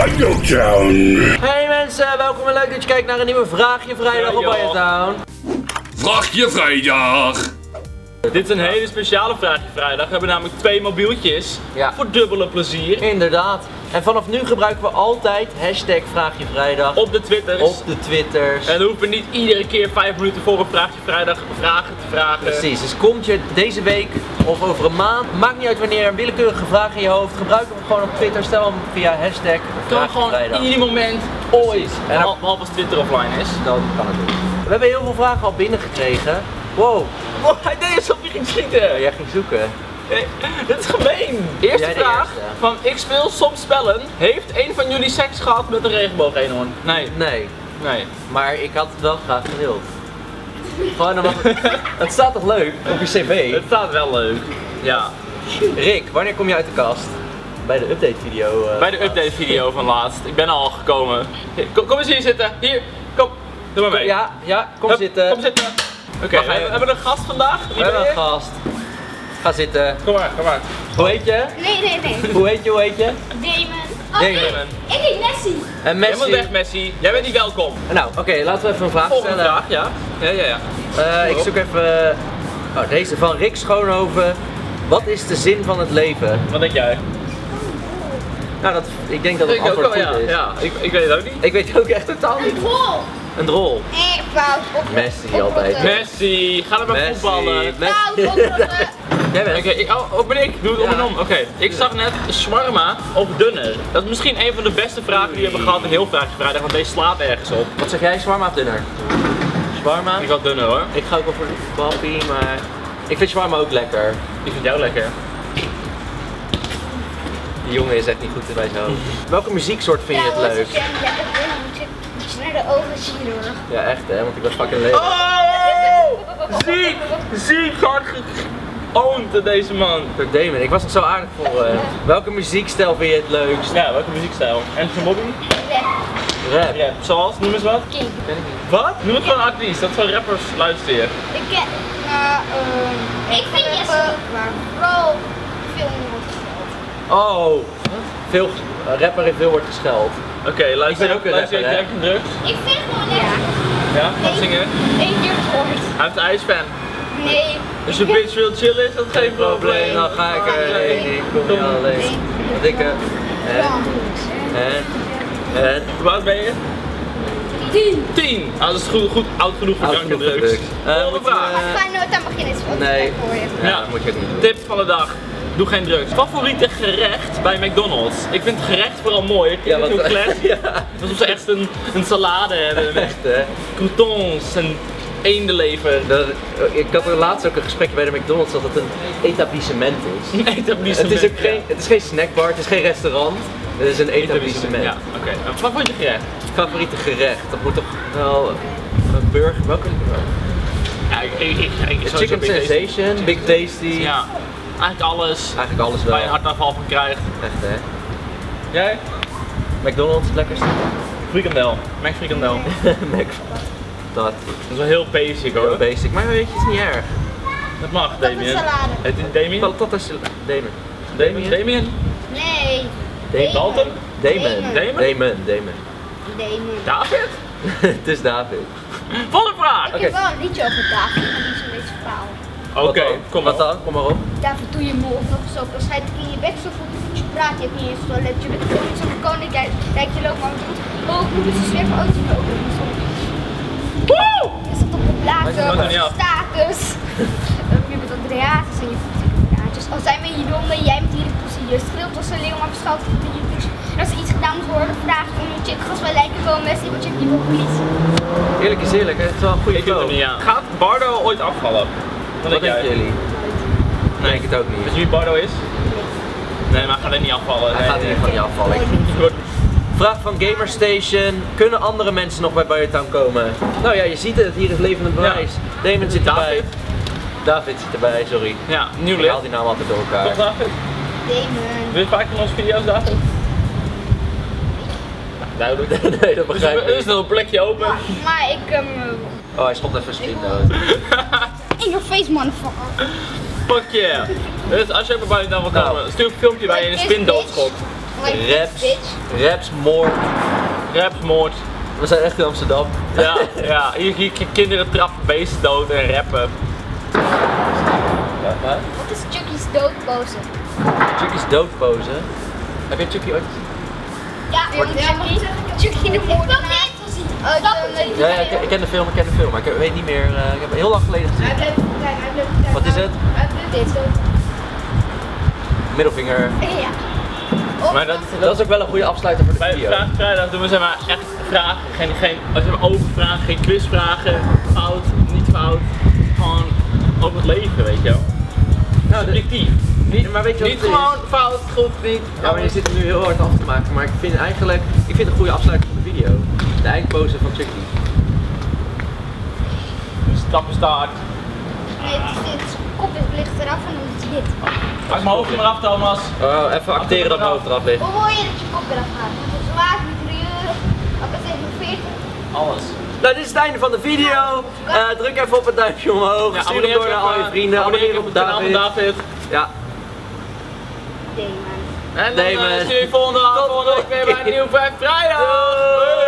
Town. Hey mensen, welkom en leuk dat je kijkt naar een nieuwe Vraagje Vrijdag op. Town. Vraagje vrijdag. Dit is een hele speciale vraagje vrijdag. We hebben namelijk twee mobieltjes. Ja. Voor dubbele plezier. Inderdaad. En vanaf nu gebruiken we altijd hashtag Vraagje Vrijdag Op de Twitters. op de Twitters. En dan hoeven we niet iedere keer vijf minuten voor een vraagje vrijdag vragen te vragen. Precies, dus komt je deze week of over een maand, maakt niet uit wanneer, een willekeurige vraag in je hoofd, gebruik hem gewoon op Twitter, stel hem via hashtag Kan gewoon ieder moment, ooit. En behalve als Twitter offline is. Dan kan het niet. We hebben heel veel vragen al binnengekregen. Wow, Oh, hij deed alsof hij ging schieten. jij ging zoeken. Hey, dit is gemeen. Eerste Jij vraag eerste. van ik speel soms spellen. Heeft een van jullie seks gehad met een regenboog-eenhoorn? Nee. Nee, Nee. maar ik had het wel graag gewild. Gewoon omdat het, het staat toch leuk op je cv? Het staat wel leuk. Ja. Rick, wanneer kom je uit de kast? Bij de update video. eh, Bij de update video van laatst. Ik ben al gekomen. Kom, kom eens hier zitten. Hier. Kom. Doe maar mee. Ja, ja, kom Hup, zitten. Kom zitten. Oké, we hebben we een gast vandaag. We Wie hebben ben een gast. Ga zitten. Kom maar, kom maar. Hoe heet je? Nee, nee, nee. Hoe heet je, hoe heet je? Damon. Oh, Damon. Ik heet Messi. En Helemaal Messi. weg Messi. Jij bent niet welkom. Nou, oké, laten we even een vraag Volgende stellen. vraag, ja. Ja, ja, ja. Eh, ik zoek even. Oh, deze van Rick Schoonhoven. Wat is de zin van het leven? Wat denk jij? Nou, dat, ik denk dat het Ik ook antwoord wel, goed ja. is. Ja, ik, ik weet het ook niet. Ik weet ook echt totaal niet. Een rol. Een drol. Eh, fout. Op, Messi altijd. Messi, ga er maar Messi. voetballen. Messi. Jij bent. Oké, ik- oh, oh, ben ik? Doe het om Ja. en om. Oké, ik zag net shawarma of dunner. Dat is misschien een van de beste vragen die we hebben gehad in heel Vraagje Vrijdag, want deze slaat ergens op. Wat zeg jij, shawarma of dinner? Shawarma? Ik had dunner hoor. Ik ga ook wel voor de papi, maar ik vind shawarma ook lekker. Ik vind jou lekker. Die jongen is echt niet goed bij zijn hoofd. Welke muzieksoort vind je het leuk? Naar de ogen zien hoor. Ja, echt hè, want ik ben fucking leuk. Oh! Ziek! Ziek hard geoond deze man. Door Damon, ik was nog zo aardig voor hem. Welke muziekstijl vind je het leukst? Ja, welke muziekstijl? Anthony Bobby? Rap. Rap. Ja, zoals? Noem eens wat. King. Ken ik niet. Wat? Noem het gewoon artiest, dat van rappers luister je. Ik ken, nou, ehm, ik vind Jesse maar vooral veel wordt gesteld. Oh, veel eh, rapper in veel wordt gescheld. Oké, luister, ben ook een luister je rapper, en drugs? Ik vind gewoon lekker. Ja, gaan zingen. Eén keer gehoord. Hij heeft een ijsfan. Nee. Als je bitch wil chillen is dat geen probleem. Dan ga ik erheen, ik kom niet alleen. Want ik eh, en, en, Hoe oud ben je? Tien. 10. Ah, dat is goed, goed oud genoeg voor drank en drugs. Eh, Volgende vraag. eh, Ik ga nooit aan beginnen, het is ook Nee. niet voor je. ja, Ja. dat moet je ook niet doen. Tip van de dag. Doe geen drugs. Favoriete gerecht bij McDonald's? Ik vind gerecht vooral mooi. Ik Ja, vind het want- heel classy. Ja. Alsof ze echt een, een salade hebben Echt hè. croutons en eendenlever. Dat- ik had er laatst ook een gesprekje bij de McDonald's dat het een etablissement is. Een etablissement. Het is ook geen, het is geen snackbar, het is geen restaurant. Het is een etablissement. Ja, oké. Een favoriete gerecht? Favoriete gerecht, dat moet toch wel een burger, welke? Ja, ik, ik, ik, ik sowieso Chicken. Sensation, Big Tasty. Ja, eigenlijk alles Eigenlijk alles wel. waar je een hartaanval van krijgt. Echt hè. Jij? McDonald's het lekkerste. Frikandel. Mac frikandel. Mac. Dat. Dat is wel heel basic Heel hoor. basic, maar weet je, het is niet erg. Dat mag, Damien. salade. Het is Damien? Dat, is Damon. Damien? Damien? Nee. Damon. Dalton? Damon. Damon? Damon. Damon. Damon. David? het is David. Volgende vraag! Ik heb wel een liedje over David, maar die is een beetje faal. Oké, Wat dan? kom Wat maar. dan? Kom maar op. David, doe je mond nog zo. Dan schijt ik in je bek zo goed dat je praat. Je hebt niet eens toilet. Je bent gewoon zo'n koninkrijk. Kijk, je loopt maar met Oh, ik moet dus auto lopen. Woe! Je zat op de Hij zit niet af. status. Eh, Je bent Andreatus en je praatjes. Al zijn we hier ronde, jij met hier de poesie. Je schreeuwt als een leeuw, maar beschouwt het in je. En als er iets gedaan moet worden, vraag je om een chick. Gast, wij lijken wel Messi, want je hebt niet wel politie. Eerlijk is eerlijk, het is wel een goede Ik doe het flow. niet aan. Gaat Bardo ooit afvallen? Wat denken jullie? Nee, ik het ook Weet niet. je wie Bardo is? Nee, maar hij gaat er niet afvallen. Hij Nee, gaat nee. hier van je afvallen. Ik- Goed. Vraag van Gamerstation. Kunnen andere mensen nog bij Biotown komen? Nou ja, je ziet het. Hier is levende bewijs. Damon zit erbij. David? David zit erbij, sorry. Ja, nieuw Ik lid. haal die naam altijd door elkaar. David? Damon. Wil je vaak van onze video's, David? Nou, duidelijk. nee, dat begrijp er ik. is nog een plekje open. Maar ik, ehm, Oh, hij schopt even dood. in your face, motherfucker. Fuck yeah. Dus als je bij dan wil Nou. komen, stuur een filmpje waar je een spin doodschot. Like Raps, bitch. raps, moord. Rapsmoord. We zijn echt in Amsterdam. Ja, ja. Hier, hier kinderen trappen beesten dood en rappen. Wat is Chucky's doodpose? Chucky's doodpose. Heb je Chucky ooit gezien? Ja, Chucky. Chucky de moordenaar. Oh, Ja, ja ik, ik ken de film, ik ken de film, maar ik weet niet meer. eh, ik heb heel lang geleden gezien. Wat is het? Dit. Middelvinger. Ja. Maar dat, Dat is ook wel een goede afsluiter voor de Bij video. Vraag Vrijdag doen we zeg maar echt vragen, geen, geen zeg maar, open vragen, geen quizvragen, fout, niet fout, gewoon over het leven, weet je wel. Nou, de- Subjectief. Niet, maar weet je wat Niet is? gewoon fout, goed, niet. Ja, maar je zit hem nu heel hard af te maken, maar ik vind eigenlijk, ik vind het een goede afsluiter video. De eindpose van Chucky. Stappen start. Nee, het. Kop is ligt eraf en dan is dit. Pak mijn hoofd er maar af, Thomas. Oh, even acteren dat mijn hoofd eraf ligt. Hoe wil je dat je kop eraf gaat? Met een zwaar interieur. Ook al tegen 40. Alles. Nou, dit is het einde van de video. Eh, druk even op het duimpje omhoog. Ja, Stuur hem door naar al je vrienden. Abonneer op het kanaal van David. David. Ja, Nee. En dan nee, eh, maar... zie je volgende, week weer bij een nieuw Vrijdag!